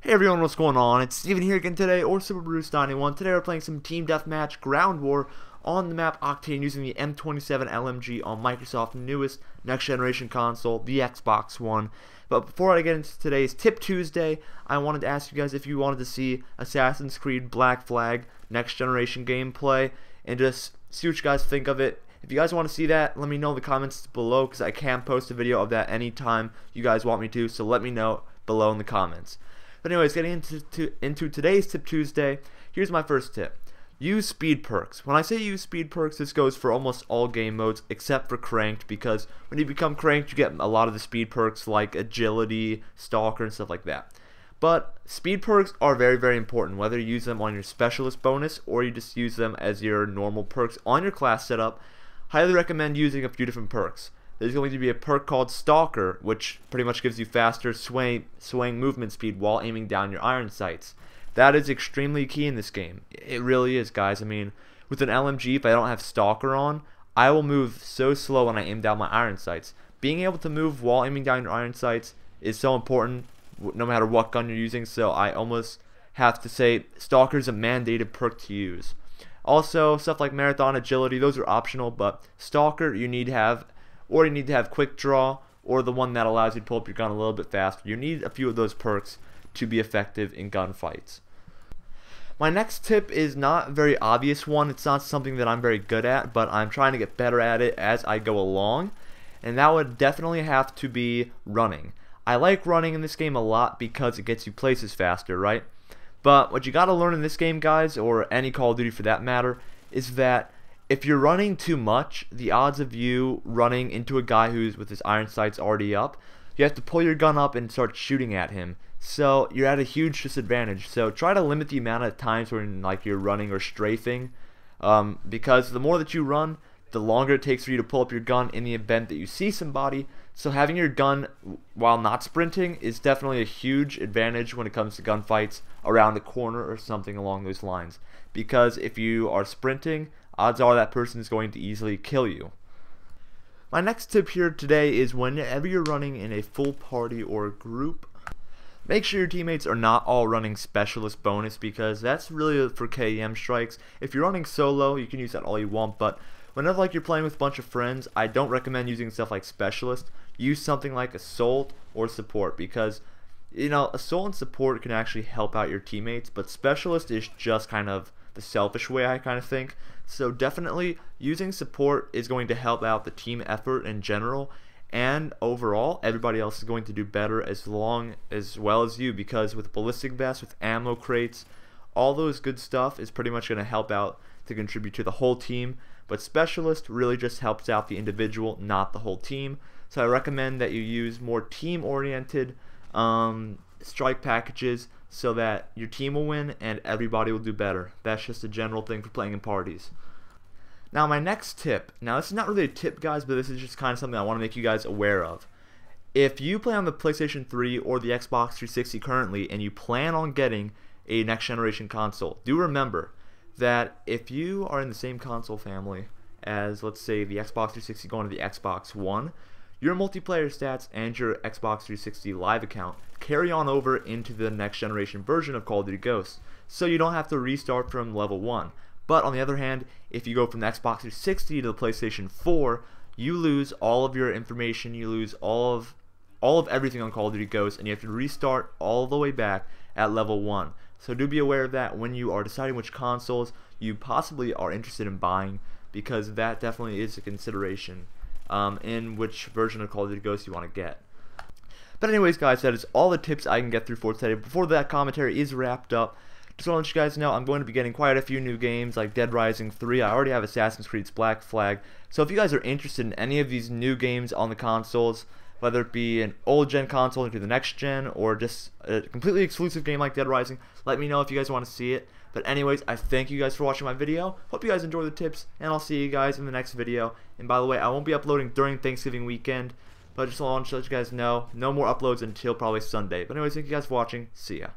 Hey everyone, what's going on? It's Steven here again today, or Super Bruce 91. Today we're playing some Team Deathmatch Ground War on the map Octane using the M27 LMG on Microsoft's newest next generation console, the Xbox One. But before I get into today's Tip Tuesday, I wanted to ask you guys if you wanted to see Assassin's Creed Black Flag next generation gameplay and just see what you guys think of it. If you guys want to see that, let me know in the comments below because I can post a video of that anytime you guys want me to, so let me know below in the comments. But anyways, getting into to, into today's Tip Tuesday, here's my first tip. Use speed perks. When I say use speed perks, this goes for almost all game modes except for cranked because when you become cranked, you get a lot of the speed perks like agility, stalker, and stuff like that. But speed perks are very, very important, whether you use them on your specialist bonus or you just use them as your normal perks on your class setup. Highly recommend using a few different perks there's going to be a perk called Stalker, which pretty much gives you faster sway, swaying movement speed while aiming down your iron sights. That is extremely key in this game. It really is, guys. I mean, with an LMG, if I don't have Stalker on, I will move so slow when I aim down my iron sights. Being able to move while aiming down your iron sights is so important no matter what gun you're using, so I almost have to say Stalker is a mandated perk to use. Also, stuff like Marathon Agility, those are optional, but Stalker you need to have or you need to have quick draw or the one that allows you to pull up your gun a little bit faster. You need a few of those perks to be effective in gunfights. My next tip is not a very obvious one. It's not something that I'm very good at, but I'm trying to get better at it as I go along. And that would definitely have to be running. I like running in this game a lot because it gets you places faster, right? But what you gotta learn in this game, guys, or any Call of Duty for that matter, is that if you're running too much, the odds of you running into a guy who's with his iron sights already up, you have to pull your gun up and start shooting at him. So you're at a huge disadvantage. So try to limit the amount of times when like you're running or strafing, um, because the more that you run, the longer it takes for you to pull up your gun in the event that you see somebody. So having your gun while not sprinting is definitely a huge advantage when it comes to gunfights around a corner or something along those lines. Because if you are sprinting, odds are that person is going to easily kill you. My next tip here today is whenever you're running in a full party or group, make sure your teammates are not all running specialist bonus because that's really for KEM strikes. If you're running solo, you can use that all you want, but whenever like you're playing with a bunch of friends, I don't recommend using stuff like specialist. Use something like assault or support because you know, assault and support can actually help out your teammates, but specialist is just kind of the selfish way I kind of think. So definitely using support is going to help out the team effort in general and overall everybody else is going to do better as long as well as you because with ballistic vests with ammo crates all those good stuff is pretty much going to help out to contribute to the whole team but specialist really just helps out the individual not the whole team so I recommend that you use more team oriented um, strike packages so that your team will win and everybody will do better. That's just a general thing for playing in parties. Now my next tip, now this is not really a tip guys, but this is just kind of something I want to make you guys aware of. If you play on the PlayStation 3 or the Xbox 360 currently and you plan on getting a next generation console, do remember that if you are in the same console family as let's say the Xbox 360 going to the Xbox One, your multiplayer stats and your Xbox 360 Live account carry on over into the next generation version of Call of Duty Ghosts, so you don't have to restart from level 1. But on the other hand, if you go from the Xbox 360 to the PlayStation 4, you lose all of your information, you lose all of all of everything on Call of Duty Ghosts, and you have to restart all the way back at level 1. So do be aware of that when you are deciding which consoles you possibly are interested in buying, because that definitely is a consideration um, in which version of Call of Duty Ghosts you want to get. But anyways, guys, that is all the tips I can get through for today. Before that commentary is wrapped up, just want to let you guys know I'm going to be getting quite a few new games like Dead Rising 3. I already have Assassin's Creed's Black Flag. So if you guys are interested in any of these new games on the consoles, whether it be an old gen console into the next gen or just a completely exclusive game like Dead Rising, let me know if you guys want to see it. But anyways, I thank you guys for watching my video. Hope you guys enjoy the tips, and I'll see you guys in the next video. And by the way, I won't be uploading during Thanksgiving weekend, but I just want to let you guys know, no more uploads until probably Sunday. But anyways, thank you guys for watching. See ya.